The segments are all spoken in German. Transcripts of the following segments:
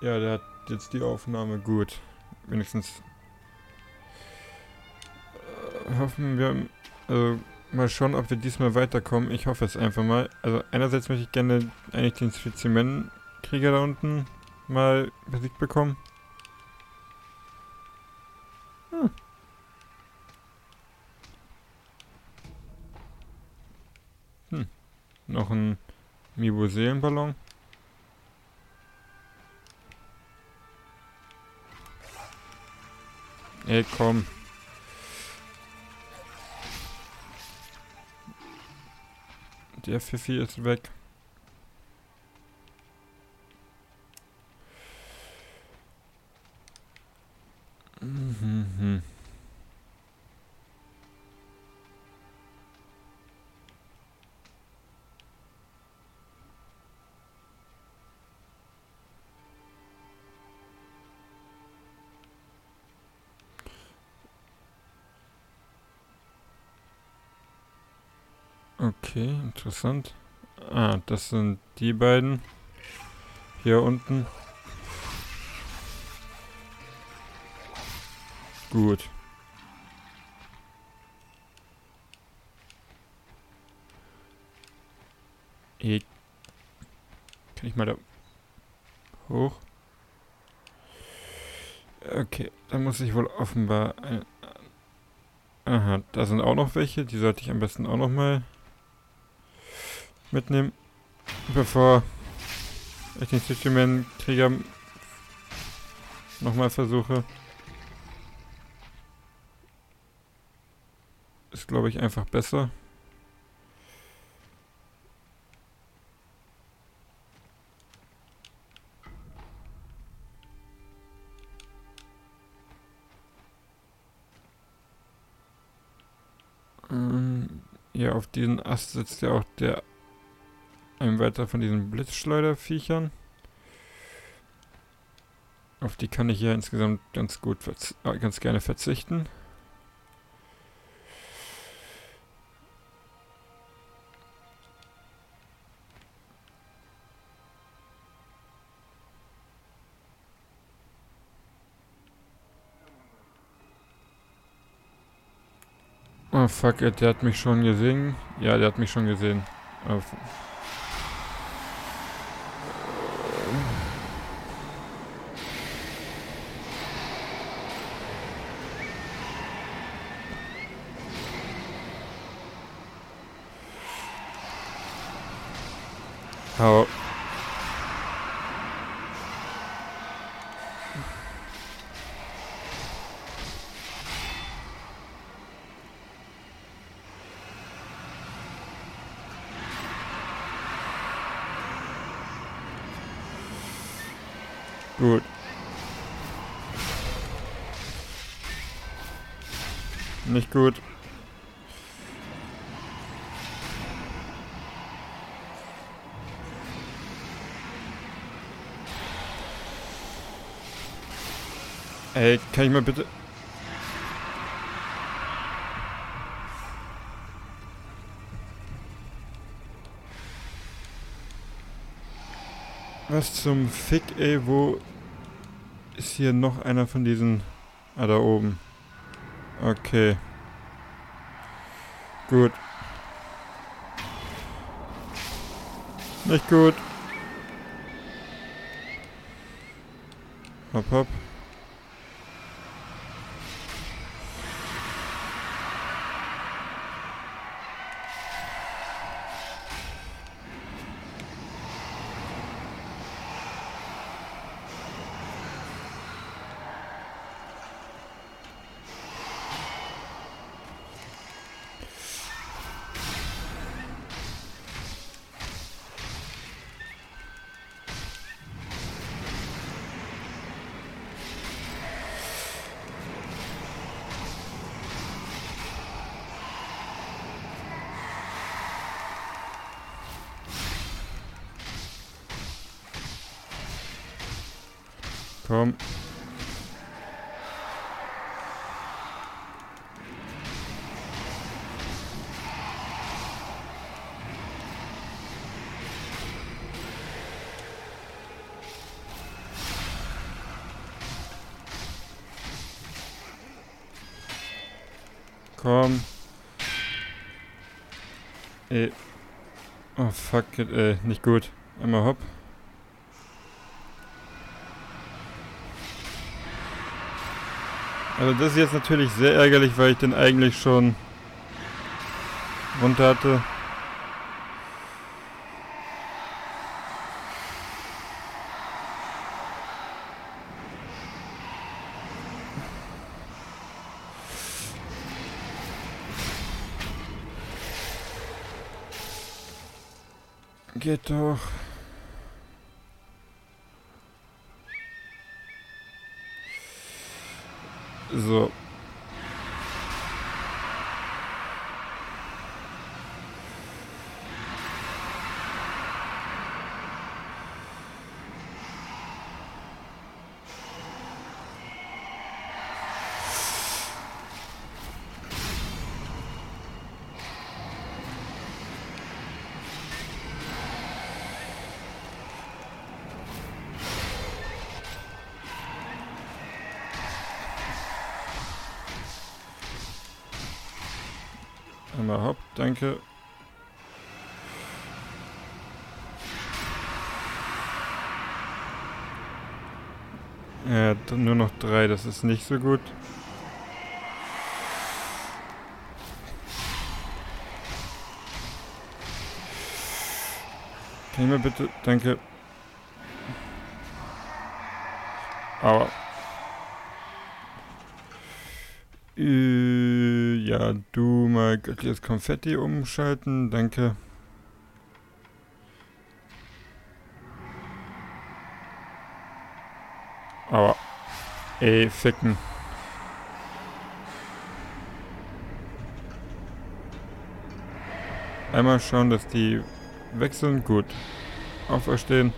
Ja, der hat jetzt die Aufnahme gut. Wenigstens äh, hoffen wir, also mal schauen, ob wir diesmal weiterkommen. Ich hoffe es einfach mal. Also einerseits möchte ich gerne eigentlich den Spezimenkrieger da unten mal besiegt bekommen. Hm. Hm. Noch ein Mibo-Seelenballon. Ey, komm. Der Pfiffi ist weg. Interessant. Ah, das sind die beiden. Hier unten. Gut. Ich kann ich mal da hoch? Okay, da muss ich wohl offenbar... Aha, da sind auch noch welche. Die sollte ich am besten auch noch mal mitnehmen, bevor ich den Cityman-Krieger nochmal versuche. Ist, glaube ich, einfach besser. Ähm, ja, auf diesen Ast sitzt ja auch der ein weiter von diesen Blitzschleuderviechern. Auf die kann ich ja insgesamt ganz gut, äh, ganz gerne verzichten. Oh fuck it, der hat mich schon gesehen. Ja, der hat mich schon gesehen. Oh. Gut. Nicht gut. Ey, kann ich mal bitte... Was zum Fick, ey, wo ist hier noch einer von diesen... Ah, da oben. Okay. Gut. Nicht gut. Hopp, hopp. Komm. Komm. Ey. Oh fuck, it, ey. Nicht gut. Einmal hopp. Also das ist jetzt natürlich sehr ärgerlich, weil ich den eigentlich schon runter hatte. Geht doch. Danke. Ja, nur noch drei, das ist nicht so gut. Kann bitte, danke. Aua. Äh, ja, du mal göttliches Konfetti umschalten, danke. Aber, ey, ficken. Einmal schauen, dass die wechseln. Gut. Auferstehen.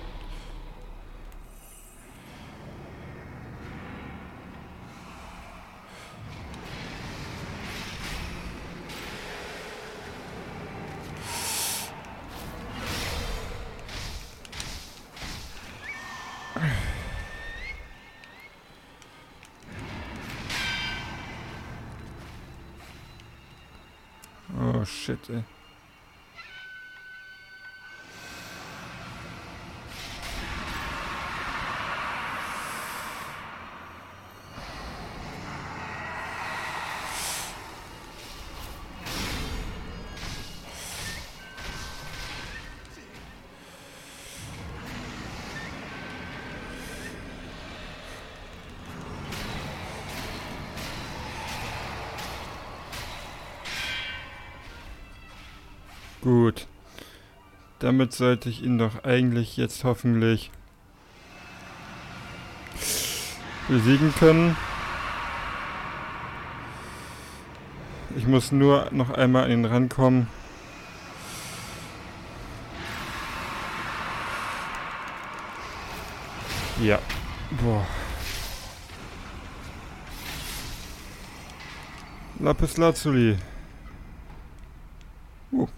Damit sollte ich ihn doch eigentlich jetzt hoffentlich besiegen können. Ich muss nur noch einmal an ihn rankommen. Ja. Boah. Lapis Lazuli. Uh.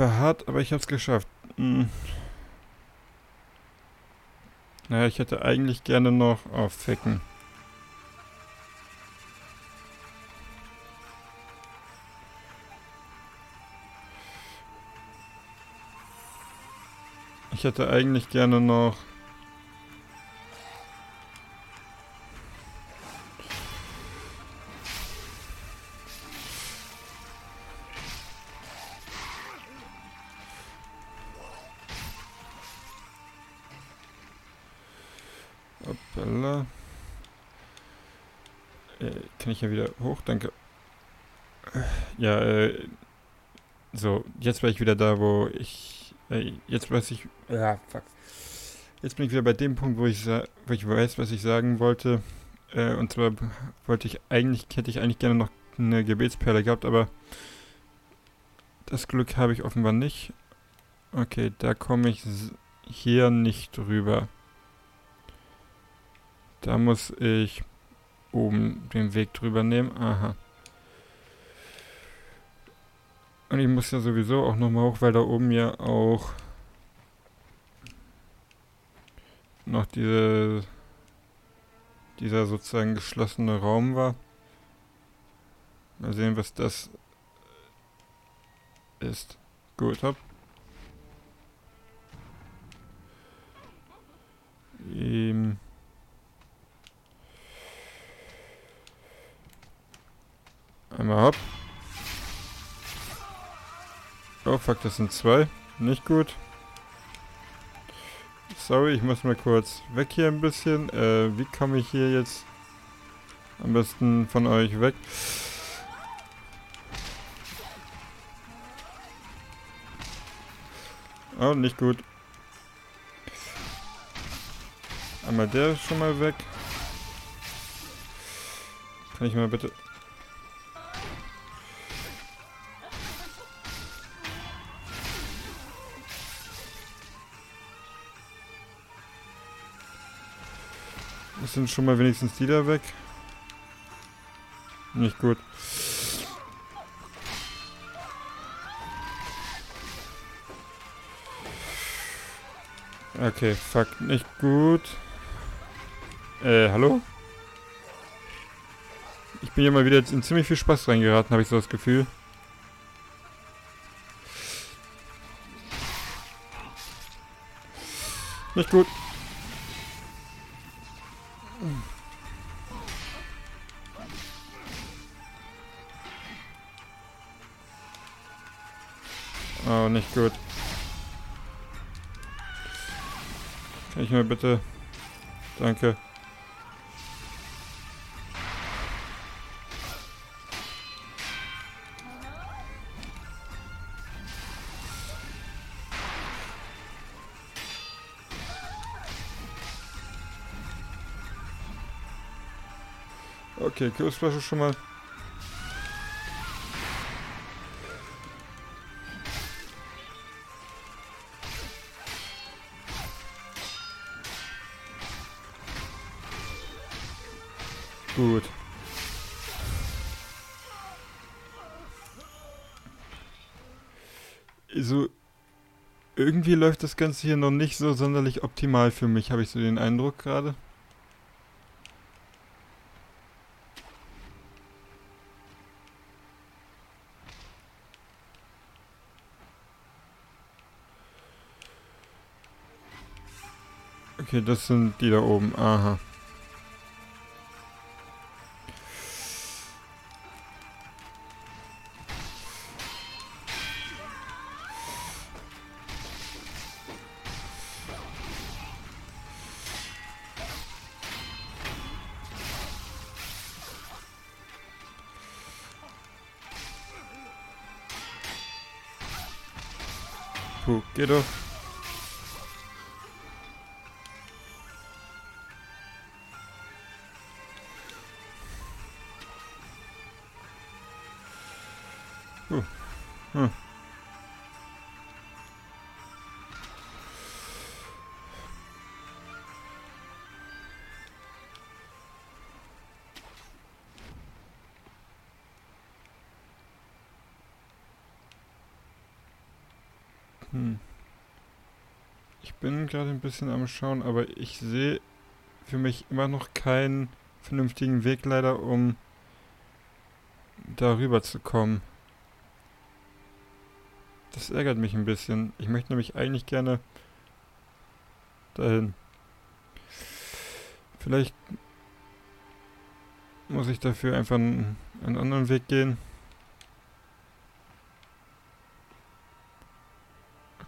War hart, aber ich hab's geschafft. Hm. Naja, ich hätte eigentlich gerne noch aufwecken. Ich hätte eigentlich gerne noch Ja wieder hoch? Danke. Ja, äh, so, jetzt war ich wieder da, wo ich, äh, jetzt weiß ich, ja, fuck. Jetzt bin ich wieder bei dem Punkt, wo ich, wo ich weiß, was ich sagen wollte. Äh, und zwar wollte ich eigentlich, hätte ich eigentlich gerne noch eine Gebetsperle gehabt, aber das Glück habe ich offenbar nicht. Okay, da komme ich hier nicht rüber. Da muss ich oben den Weg drüber nehmen. Aha. Und ich muss ja sowieso auch nochmal hoch, weil da oben ja auch noch diese dieser sozusagen geschlossene Raum war. Mal sehen, was das ist. Gut, hopp. Ähm. Einmal hopp. Oh fuck, das sind zwei. Nicht gut. Sorry, ich muss mal kurz weg hier ein bisschen. Äh, wie komme ich hier jetzt am besten von euch weg? Oh, nicht gut. Einmal der schon mal weg. Kann ich mal bitte... sind schon mal wenigstens die da weg. Nicht gut. Okay, fuck, nicht gut. Äh, hallo? Ich bin hier mal wieder in ziemlich viel Spaß reingeraten, habe ich so das Gefühl. Nicht gut. Ich mir bitte... Danke. Okay, Kürbisflasche schon mal. Gut. Also, irgendwie läuft das Ganze hier noch nicht so sonderlich optimal für mich, habe ich so den Eindruck gerade. Okay, das sind die da oben. Aha. Hm. Ich bin gerade ein bisschen am Schauen, aber ich sehe für mich immer noch keinen vernünftigen Weg leider, um darüber zu kommen. Das ärgert mich ein bisschen. Ich möchte nämlich eigentlich gerne dahin. Vielleicht muss ich dafür einfach einen, einen anderen Weg gehen.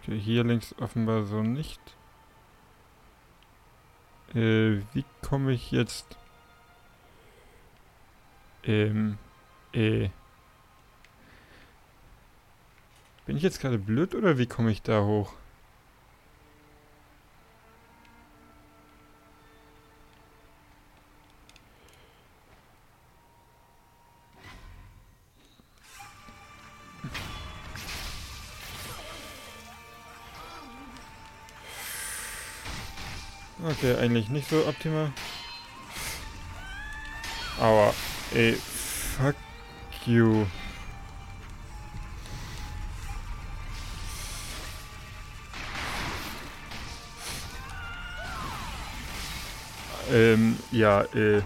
Okay, hier links offenbar so nicht. Äh, wie komme ich jetzt... Ähm, äh... Bin ich jetzt gerade blöd oder wie komme ich da hoch? Okay, eigentlich nicht so optimal. Aber, ey, fuck you. Ähm, ja, äh.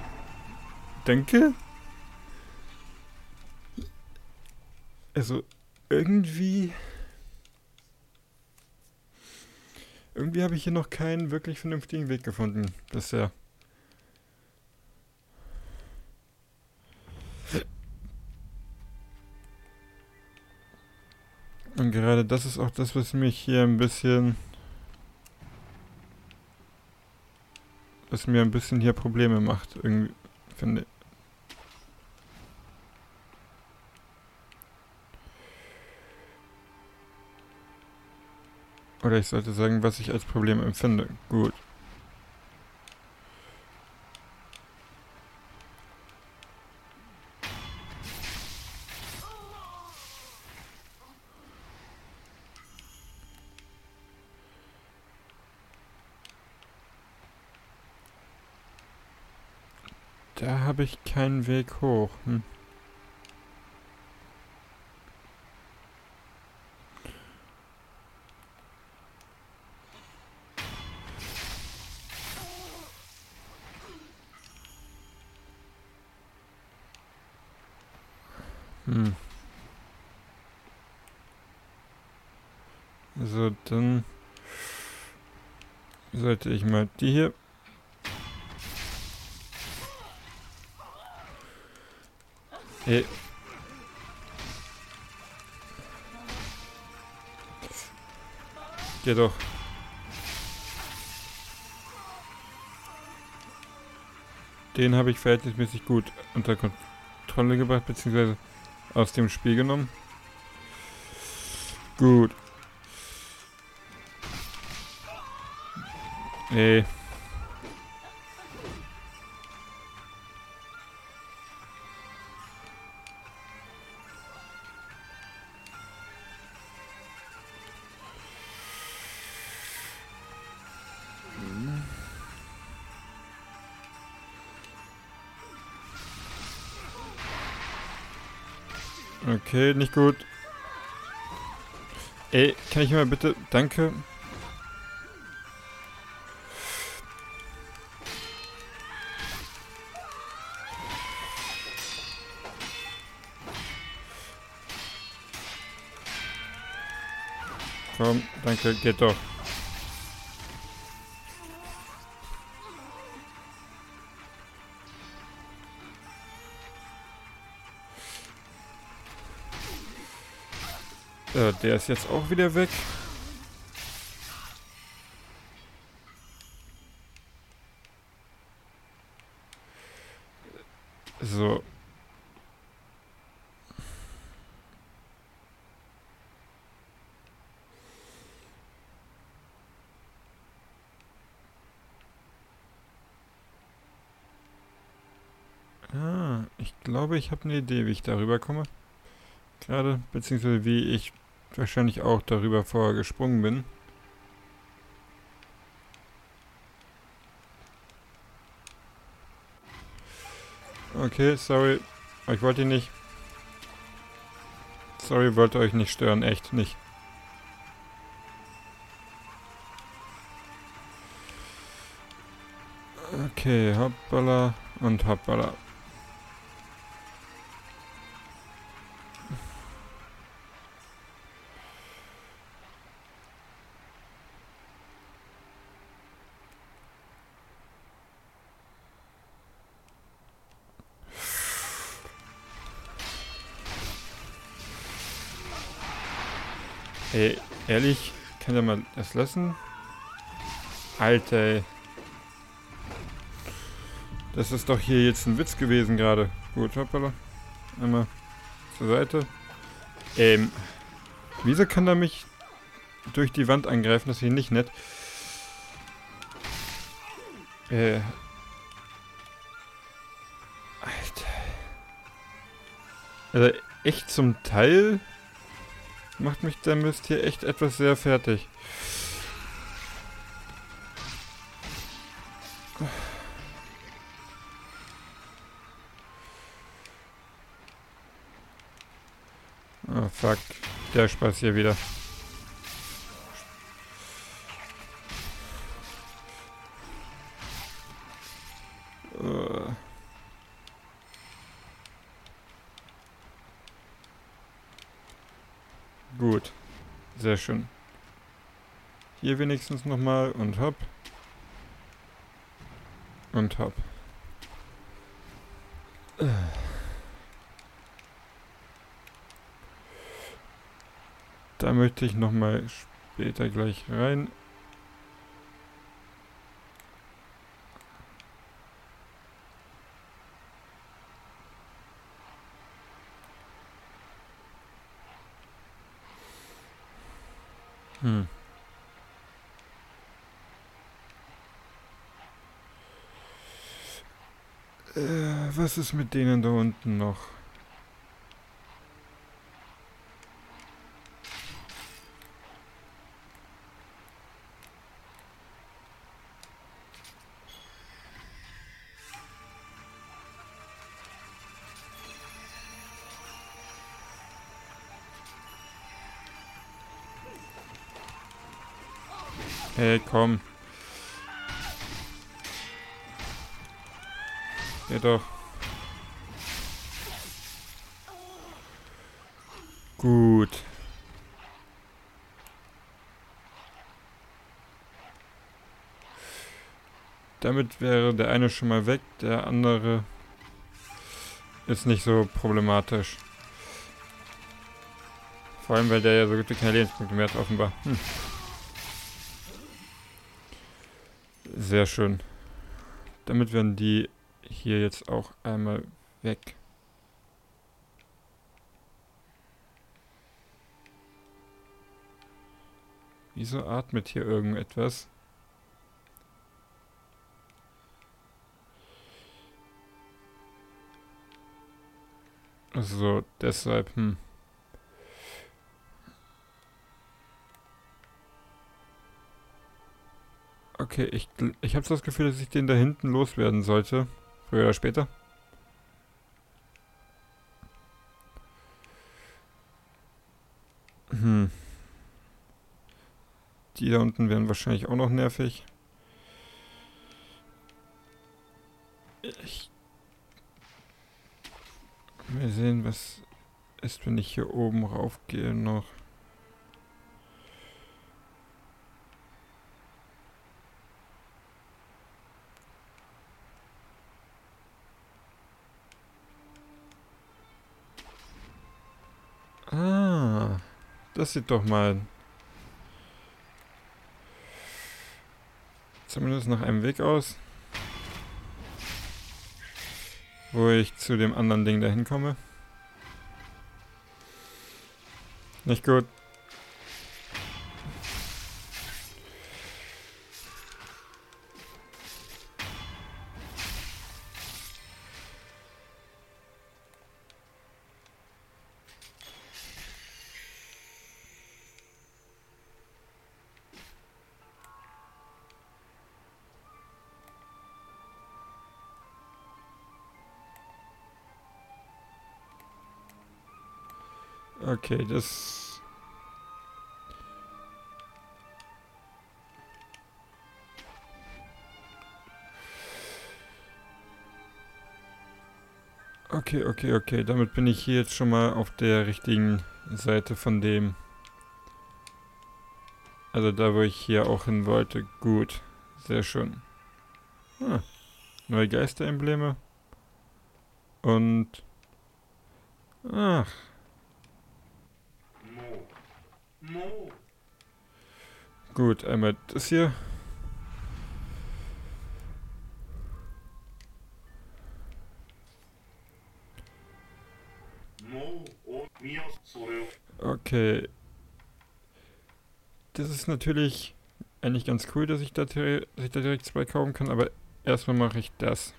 Danke? Also, irgendwie. Irgendwie habe ich hier noch keinen wirklich vernünftigen Weg gefunden bisher. Und gerade das ist auch das, was mich hier ein bisschen... Was mir ein bisschen hier Probleme macht, irgendwie, finde ich. Oder ich sollte sagen, was ich als Problem empfinde. Gut. Da habe ich keinen Weg hoch. Hm. So, dann sollte ich mal die hier Hey. Geh doch. Den habe ich verhältnismäßig gut unter Kontrolle gebracht, beziehungsweise aus dem Spiel genommen. Gut. Nee. Okay, nicht gut. Ey, kann ich mal bitte... Danke. Danke, geht doch. Äh, der ist jetzt auch wieder weg. So. Ah, ich ich habe eine Idee, wie ich darüber komme. Gerade, beziehungsweise wie ich wahrscheinlich auch darüber vorher gesprungen bin. Okay, sorry. Ich wollte ihn nicht. Sorry, wollte euch nicht stören. Echt nicht. Okay, hoppala und hoppala. Ey, ehrlich, kann der mal das lassen? Alter. Das ist doch hier jetzt ein Witz gewesen gerade. Gut, hoppala. Einmal zur Seite. Ähm, wieso kann er mich durch die Wand angreifen? Das ist hier nicht nett. Äh. Alter. Also echt zum Teil macht mich der Mist hier echt etwas sehr fertig. Oh fuck, der Spaß hier wieder. Sehr schön. Hier wenigstens nochmal und hopp. Und hopp. Da möchte ich nochmal später gleich rein. Hm. Äh, was ist mit denen da unten noch? Hey, komm. Geh doch. Gut. Damit wäre der eine schon mal weg, der andere ist nicht so problematisch. Vor allem, weil der ja so gute keine Lebenspunkte mehr hat, offenbar. Hm. Sehr schön. Damit werden die hier jetzt auch einmal weg. Wieso atmet hier irgendetwas? Also deshalb, hm. Okay, ich, ich habe das Gefühl, dass ich den da hinten loswerden sollte. Früher oder später. Hm. Die da unten wären wahrscheinlich auch noch nervig. Ich Mal sehen, was ist, wenn ich hier oben raufgehe noch. Sieht doch mal zumindest nach einem Weg aus, wo ich zu dem anderen Ding dahin komme. Nicht gut. Okay, das... Okay, okay, okay. Damit bin ich hier jetzt schon mal auf der richtigen Seite von dem. Also da, wo ich hier auch hin wollte. Gut. Sehr schön. Ah, neue Geisterembleme. Und... Ach, Gut, einmal das hier. Okay. Das ist natürlich eigentlich ganz cool, dass ich da, dass ich da direkt zwei kaufen kann, aber erstmal mache ich das.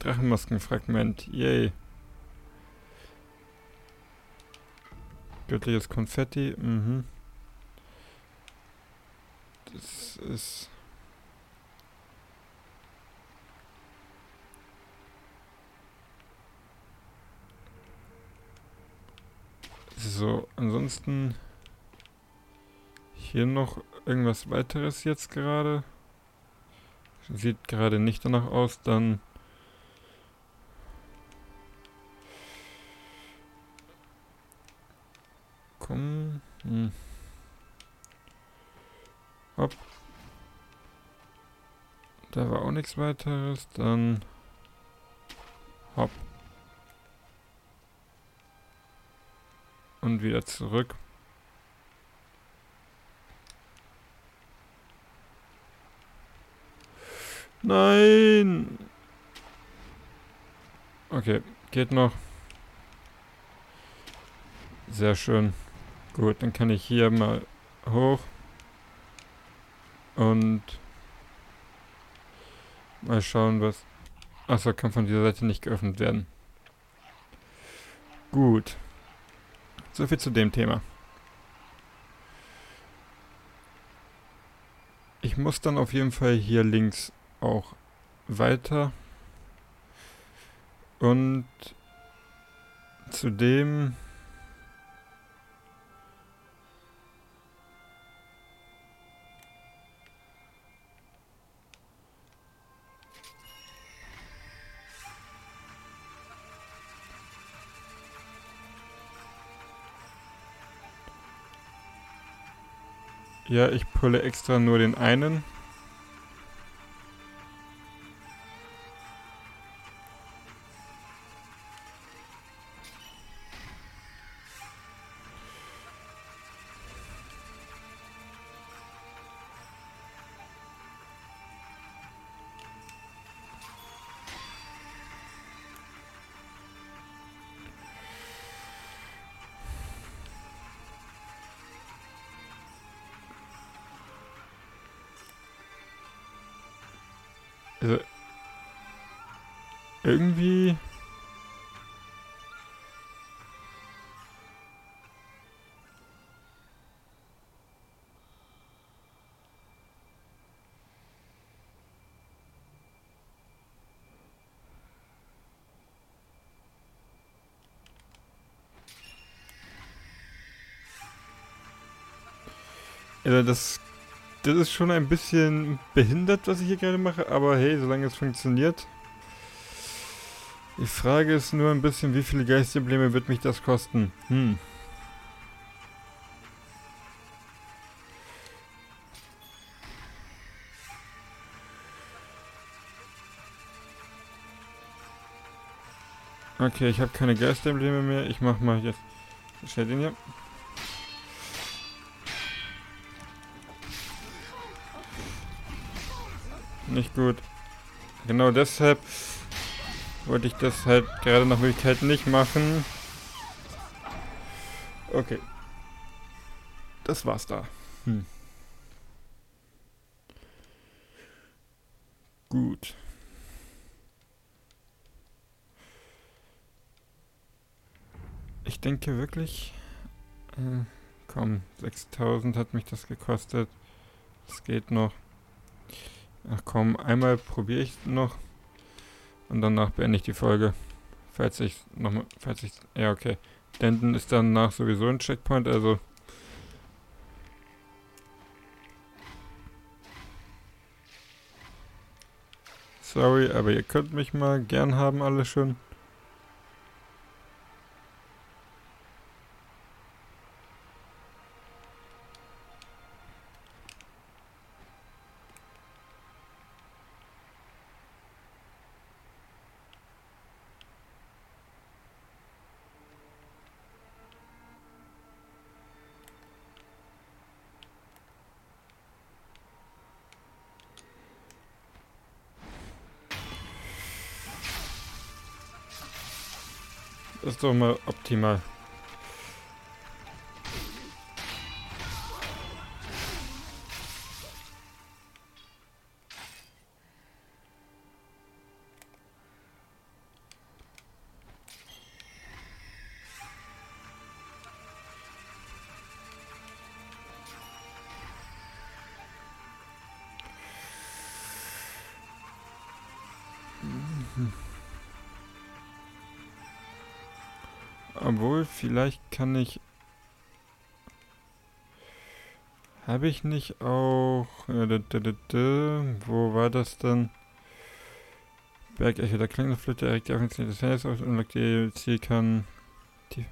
Drachenmaskenfragment, yay. Göttliches Konfetti, mhm. Das ist... So, ansonsten hier noch irgendwas weiteres jetzt gerade. Sieht gerade nicht danach aus, dann komm. Hm. Hopp. Da war auch nichts weiteres. Dann. Hopp. Und wieder zurück. Nein! Okay, geht noch. Sehr schön. Gut, dann kann ich hier mal hoch. Und mal schauen, was... Achso, kann von dieser Seite nicht geöffnet werden. Gut. So viel zu dem Thema. Ich muss dann auf jeden Fall hier links auch weiter. Und zudem Ja, ich pulle extra nur den einen. Also das das ist schon ein bisschen behindert, was ich hier gerade mache, aber hey, solange es funktioniert. Die Frage ist nur ein bisschen, wie viele Geistembleme wird mich das kosten? Hm. Okay, ich habe keine Geistembleme mehr. Ich mach mal jetzt schnell den hier. Nicht gut. Genau deshalb wollte ich das halt gerade nach Möglichkeit nicht machen. Okay. Das war's da. Hm. Gut. Ich denke wirklich... Äh, komm, 6000 hat mich das gekostet. Es geht noch. Ach komm, einmal probiere ich noch. Und danach beende ich die Folge. Falls ich nochmal, falls ich, ja okay. Denton ist danach sowieso ein Checkpoint, also... Sorry, aber ihr könnt mich mal gern haben, alle schon. Doch mal optimal. Kann ich... Habe ich nicht auch... Wo war das denn? Bergecho, der kleine Flöte erregt die Aufmerksamkeit des Fans aus und die Ziel kann... Die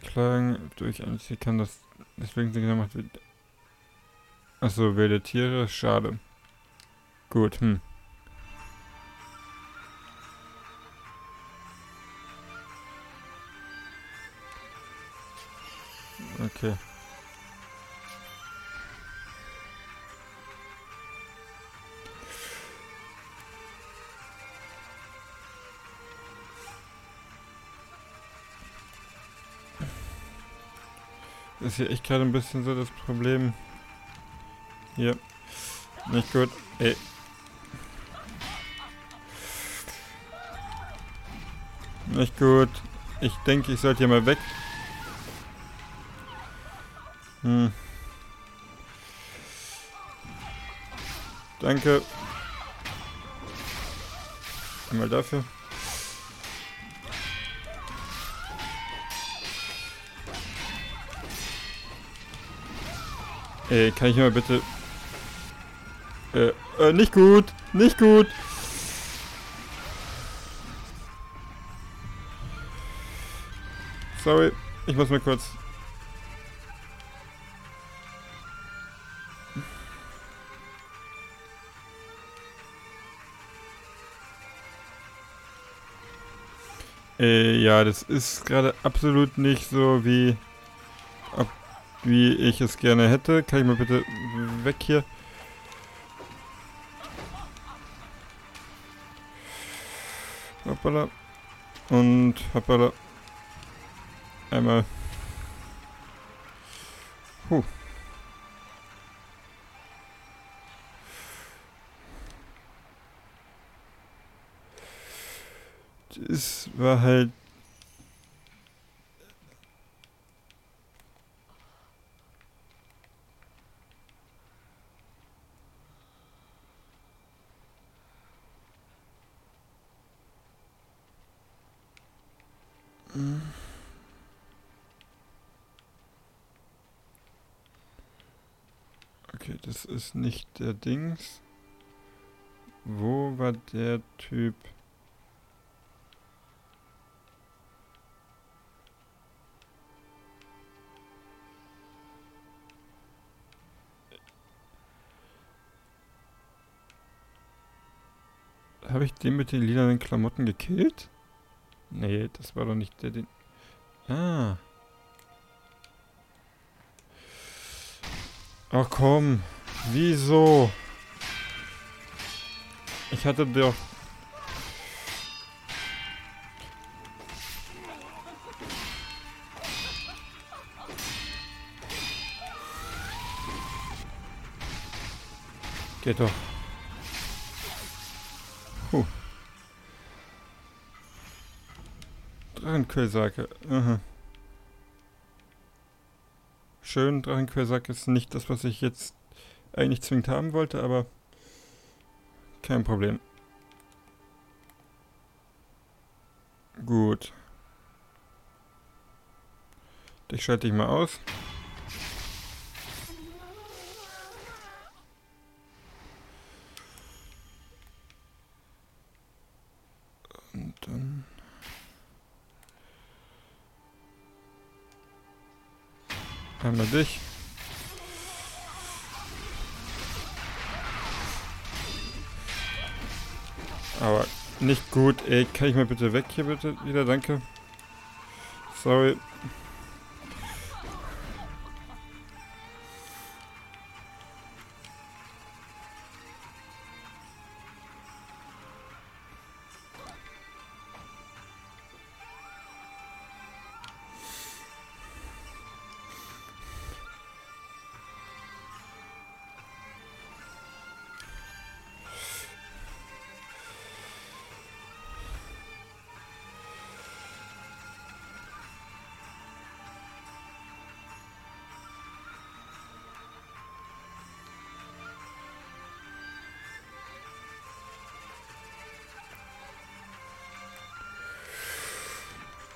Klagen durch ein kann das deswegen sie gemacht wird. Achso, wilde Tiere, schade. Gut, hm. Okay. ist hier echt gerade ein bisschen so das Problem. Hier. Nicht gut. Ey. Nicht gut. Ich denke, ich sollte hier mal weg. Hm. Danke. Einmal dafür. Ey, kann ich mal bitte... Äh, äh, nicht gut. Nicht gut. Sorry. Ich muss mal kurz... Äh, ja, das ist gerade absolut nicht so wie wie ich es gerne hätte. Kann ich mal bitte weg hier? Hoppala. Und hoppala. Einmal. Puh. Das war halt Okay, das ist nicht der Dings. Wo war der Typ? Habe ich den mit den lilanen Klamotten gekillt? Nee, das war doch nicht der, den... Ah. Ach komm. Wieso? Ich hatte doch... Geht doch. Drachenquellsacke. Aha. Schön, Drachenquellsack ist nicht das, was ich jetzt eigentlich zwingend haben wollte, aber kein Problem. Gut. Dich schalte ich mal aus. Dich. Aber nicht gut. Ey, kann ich mal bitte weg hier bitte wieder? Danke. Sorry.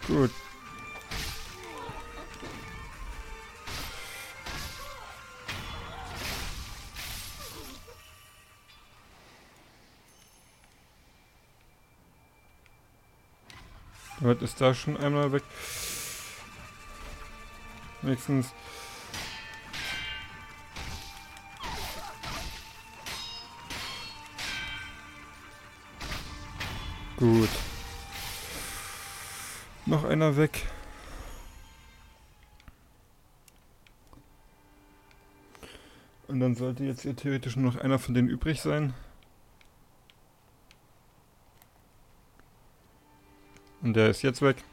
Gut. Damit ist da schon einmal weg. Wenigstens. Gut. Noch einer weg. Und dann sollte jetzt hier theoretisch nur noch einer von denen übrig sein. Und der ist jetzt weg.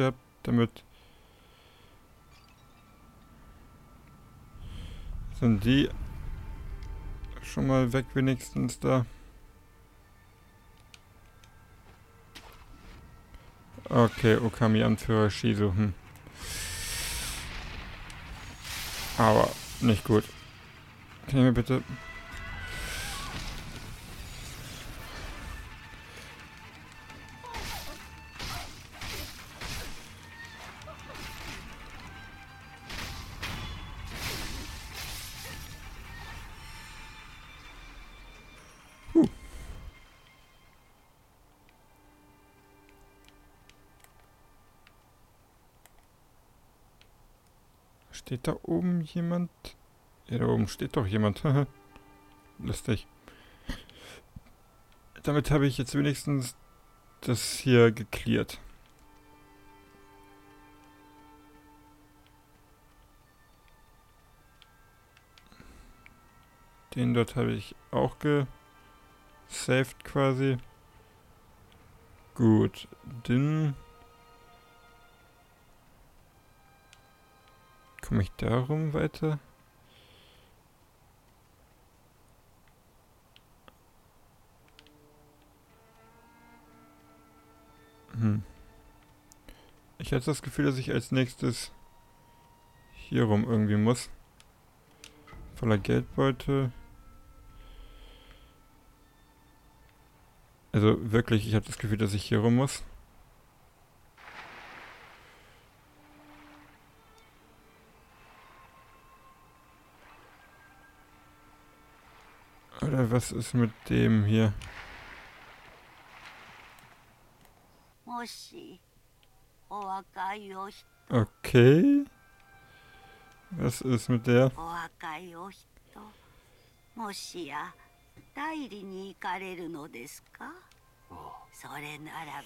Gehabt, damit sind die schon mal weg wenigstens da. Okay, Okami-Anführer Shizu. Hm. Aber nicht gut. Kann ich mir bitte... Steht da oben jemand? Ja, da oben steht doch jemand. Lustig. Damit habe ich jetzt wenigstens das hier geklärt. Den dort habe ich auch gesaved quasi. Gut, den Komme ich darum weiter? Hm. Ich hatte das Gefühl, dass ich als nächstes hier rum irgendwie muss. Voller Geldbeutel. Also wirklich, ich habe das Gefühl, dass ich hier rum muss. Oder was ist mit dem hier? Okay. Was ist mit der? もしや代理に行かれるのですかそれなら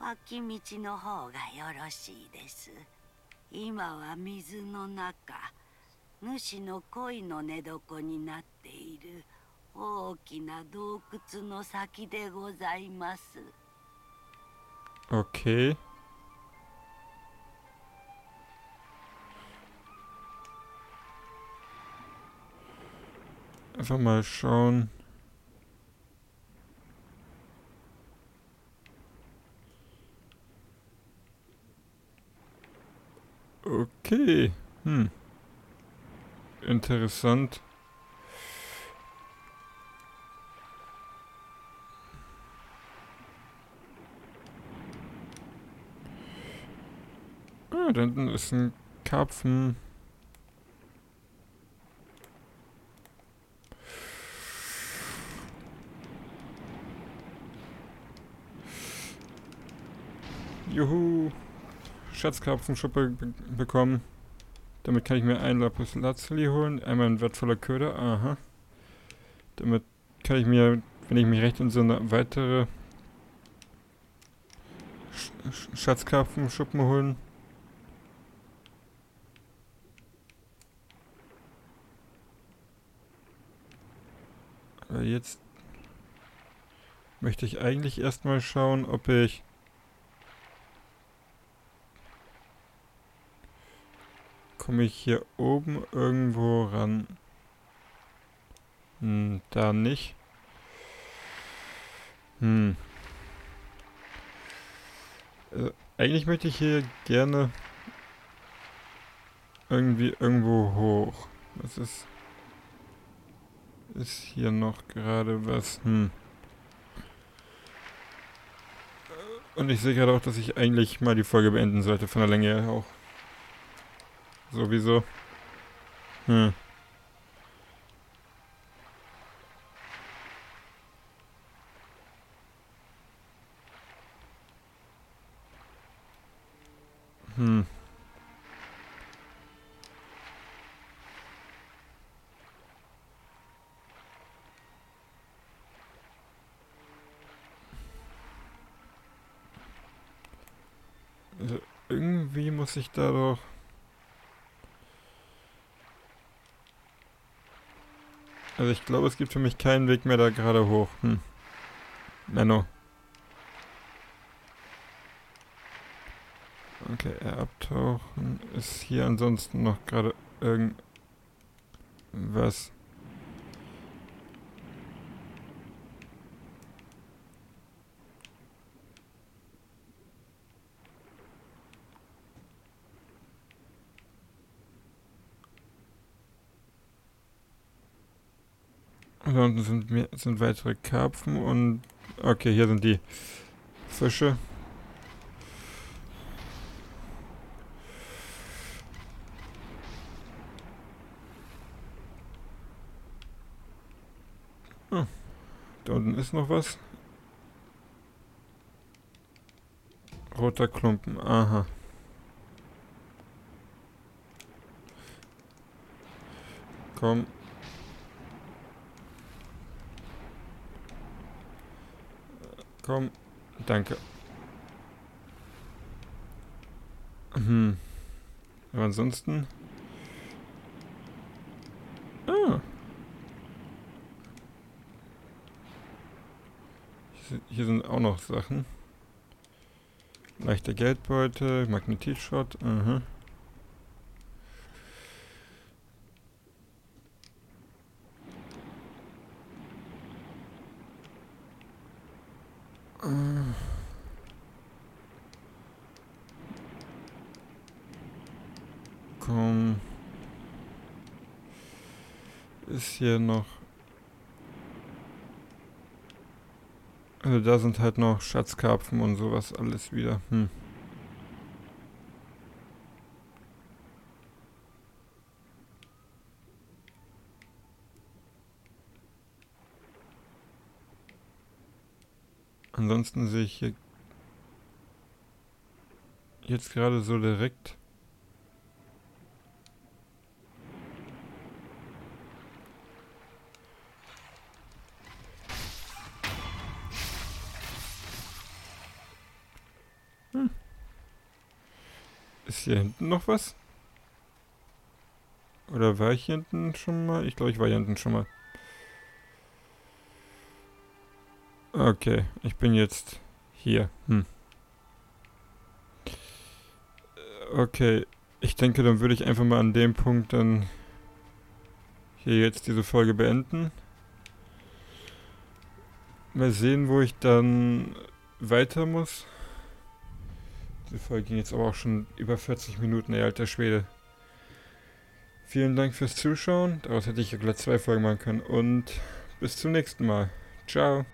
ば脇道の方がよろしいです今は水の中主の恋の寝床になっている 大きな洞窟の先でございます。Okay. Einfach mal schauen. Okay. Hm. Interessant. Ah, da hinten ist ein Karpfen. Juhu. Schatzkarpfenschuppe be bekommen. Damit kann ich mir ein Lapis Lazuli holen. Einmal ein wertvoller Köder. Aha. Damit kann ich mir, wenn ich mich recht in so eine weitere Sch Schatzkarpfenschuppen holen. Aber jetzt möchte ich eigentlich erstmal schauen, ob ich komme ich hier oben irgendwo ran? Hm, da nicht. Hm. Also, eigentlich möchte ich hier gerne irgendwie irgendwo hoch. Was ist ist hier noch gerade was? Hm. Und ich sehe gerade auch, dass ich eigentlich mal die Folge beenden sollte, von der Länge her auch. Sowieso. Hm. Also irgendwie muss ich da doch... Also ich glaube, es gibt für mich keinen Weg mehr da gerade hoch. Hm. Menno. Okay, er abtauchen. Ist hier ansonsten noch gerade irgendwas? Da unten sind, sind weitere Karpfen und... Okay, hier sind die Fische. Oh, da unten ist noch was. Roter Klumpen, aha. Komm, Komm. Danke. Hm. Aber ansonsten... Ah. Hier sind auch noch Sachen. Leichter Geldbeutel, Magnetitschrott, aha. Komm. Ist hier noch... Also da sind halt noch Schatzkarpfen und sowas alles wieder. Hm. Ansonsten sehe ich hier jetzt gerade so direkt hier hinten noch was? Oder war ich hier hinten schon mal? Ich glaube, ich war hier hinten schon mal. Okay, ich bin jetzt hier. Hm. Okay, ich denke, dann würde ich einfach mal an dem Punkt dann hier jetzt diese Folge beenden. Mal sehen, wo ich dann weiter muss. Die Folge ging jetzt aber auch schon über 40 Minuten, ey, alter Schwede. Vielen Dank fürs Zuschauen. Daraus hätte ich ja gleich zwei Folgen machen können. Und bis zum nächsten Mal. Ciao.